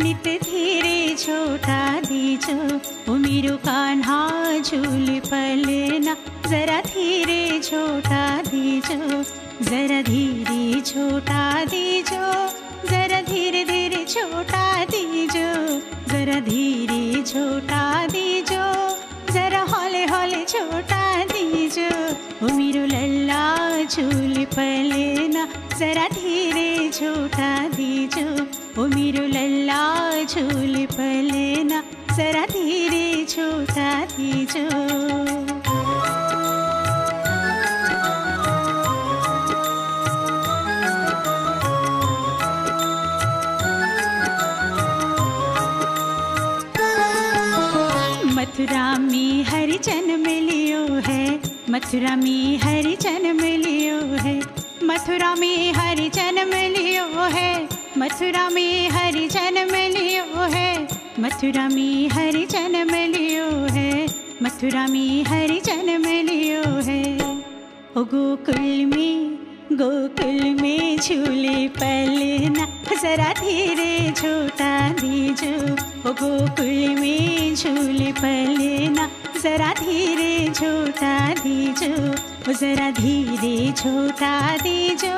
नित धीरे छोटा दीजो ओ मेरो कान्हा झूल पलना, जरा धीरे छोटा दीजो जरा धीरे छोटा दीजो जरा धीरे धीरे छोटा दीजो जरा धीरे छोटा झूल पलना जरा धीरे छोटा दीजो। ओ मेरो लल्ला झूल पलना जरा धीरे छोटा दीजो। मथुरा में हरि जन्म लियो है मथुरा में हरि जन्म लियो है। मथुरा में हरि जन्म लियो है। मथुरा में हरि जन्म लियो है। मथुरा में हरि जन्म लियो है। मथुरा में हरि जन्म लियो है। ओ गोकुल में गोकुल में झूले पलना, जरा धीरे छोटा दीजो। ओ गोकुल में झूले पलना, जरा धीरे छोटा दीजो, जरा धीरे छोटा दीजो,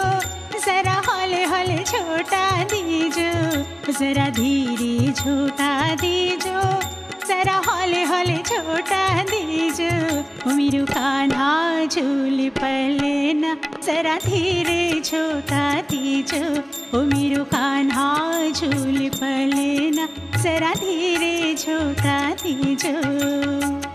जरा हौले हौले छोटा दीजो, जरा धीरे छोटा दीजो, जरा हौले हौले छोटा दीजो मेरो कान्हा झूल पलना जरा धीरे छोटा दीजो ओ मेरो कान्हा झूल पलना जरा धीरे छोटा दीजो।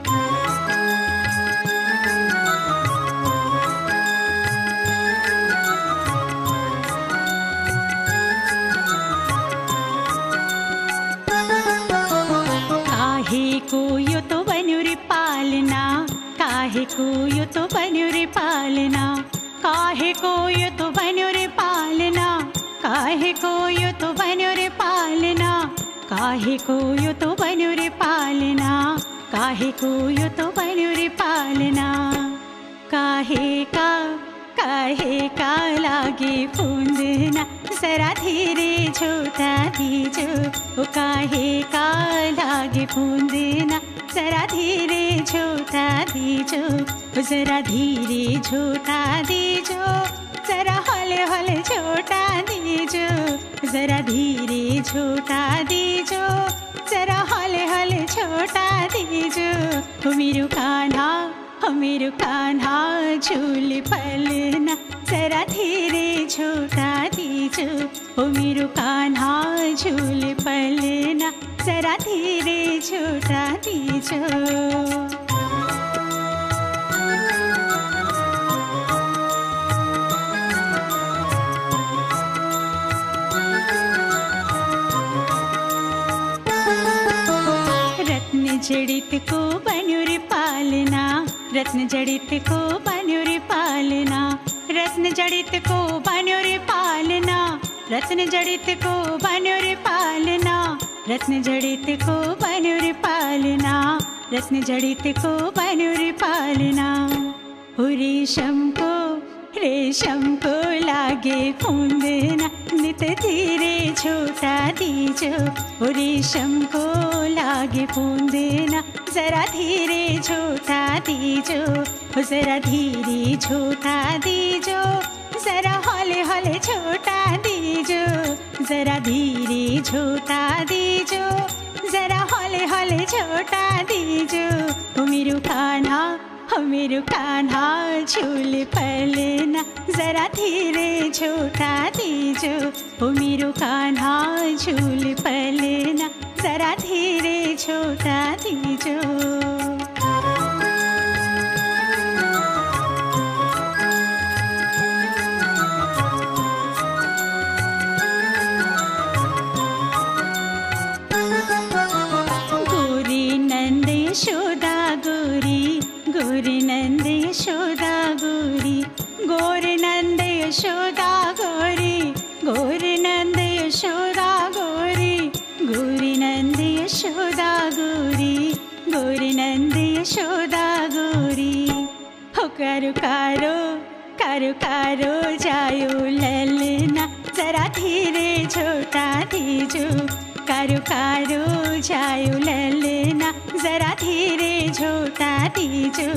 यो तो बन्यो रे पालना। काहे को यो तो बन्यो रे पालना। काहे को यो तो बन्यो रे पालना। काहे को यो तो बन्यो रे पालना। काहे को यो तो बन्यो रे पालना। काहे का काहे का लागे फूंदना। जरा धीरे छोटा दीजो। काहे का लागे फूंदना। जरा धीरे छोटा दीजो, जरा धीरे छोटा दीजो, जरा हौले हौले छोटा दीजो, जरा धीरे छोटा दीजो, जरा हौले हौले छोटा दीजो। मेरो कान्हा मेरो कान्हा, झूल पलना जरा धीरे छोटा दीजो। मेरो कान्हा, झूल पलना जरा धीरे छोटा दीजो। रत्न जड़ित को बन्यो रे पालना, रत्न जड़ित को बन्यो रे पालना, रत्न जड़ित को बन्यो रे पालना, रत्न जड़ित को बन्यो रे पालना। रत्न जड़ित को बन्यो पालना, रत्न जड़ित को बन्यो पालना। रेशम को रेशम को लागे फूंदना नित धीरे छोटा दीजो। रेशम को लागे फूंदना जरा धीरे छोटा दीजो, जरा धीरे छोटा दीजो। जरा हौले हौले छोटा दीजो जरा धीरे छोटा दीजो जरा हौले हौले छोटा दीजो। मेरो ओ मेरो कान्हा झूल पलना जरा धीरे छोटा दीजो। ओ मेरो कान्हा झूल पलना जरा धीरे छोटा दीजो। करो कारो कारो कारो जायो ललना। जरा धीरे, छोटा दीजो रुका रुका रो जायो ललना। जरा धीरे, छोटा दीजो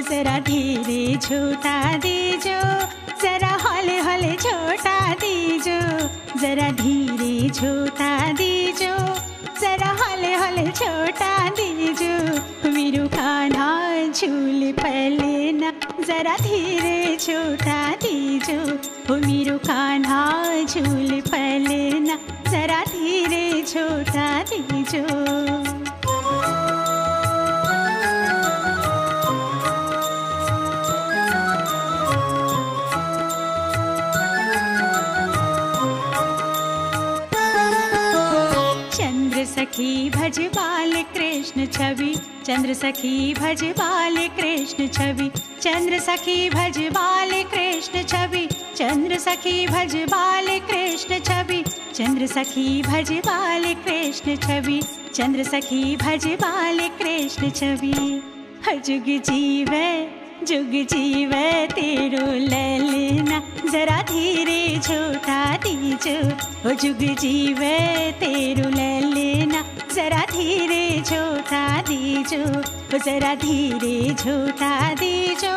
जरा धीरे झोटा दीजो जरा हले हले, छोटा दीजो जरा धीरे झोटा दीजो जरा हले हले, छोटा दीजो मेरू खाना झूल पलेना। जरा धीरे छोटा दीजो हो मेरो कान्हा झूल पलेना जरा धीरे छोटा दीजो। सखी भज बाल कृष्ण छवि। चंद्र सखी भज बाल कृष्ण छवि। चंद्र सखी भज बाल कृष्ण छवि। चंद्र सखी भज बाल कृष्ण छवि। चंद्र सखी भज बाल कृष्ण छवि। चंद्र सखी भज बाल कृष्ण छवि। जुग जीव जुग जीव तेरो ललना। जरा धीरे छोटा दीजो। जुग जीव तेरो ललना जरा धीरे छोटा दीजो, जरा धीरे छोटा दीजो,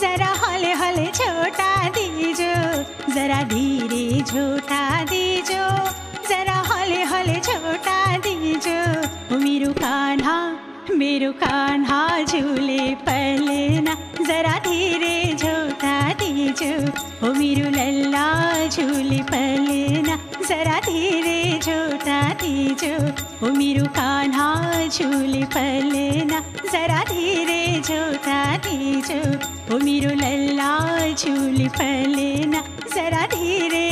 जरा हले हले छोटा दीजो, जरा धीरे छोटा दीजो, जरा हले हले छोटा दीजो। मेरो कान्हा मेरो कान्हा झूले पलना जरा धीरे झोटा दीजो, ओ मेरो लल्ला झूले पलना जरा धीरे झोटा दीजो ओ मेरो कान्हा का छुलीफलेना जरा धीरे झोटा दीजो ओ मिरो लल्ला छुलीफलेना जरा धीरे